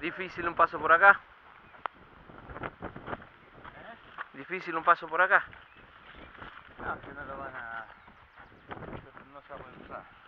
Difícil un paso por acá. Difícil un paso por acá. No, que no lo van a... No se va a usar.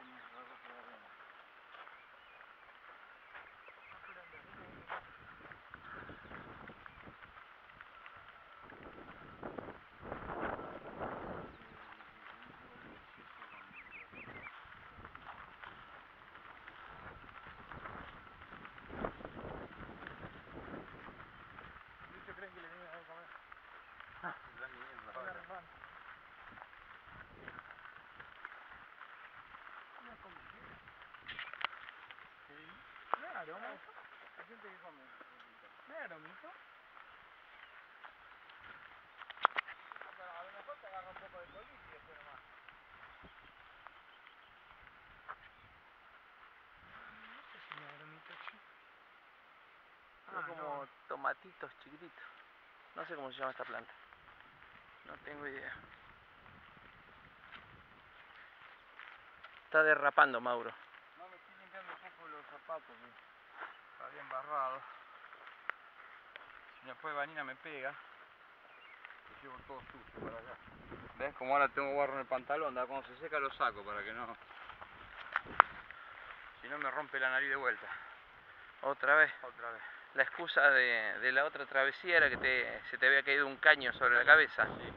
and ¿no? Hay gente que come. Claro, mijo. A lo mejor te agarra un poco de colita y después nomás. No sé si me agromita, che. Son Ah, como no. tomatitos chiquititos. No sé cómo se llama esta planta. No tengo idea. Está derrapando, Mauro. No, me estoy limpiando un poco los zapatos, que está bien barrado. Si después Vanina me pega, lo llevo todo sucio para acá. ¿Ves? Como ahora tengo barro en el pantalón, da cuando se seca lo saco para que no... Si no me rompe la nariz de vuelta. Otra vez. Otra vez. La excusa de, de la otra travesía era que te, se te había caído un caño sobre la cabeza. Sí.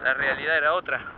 La realidad era otra.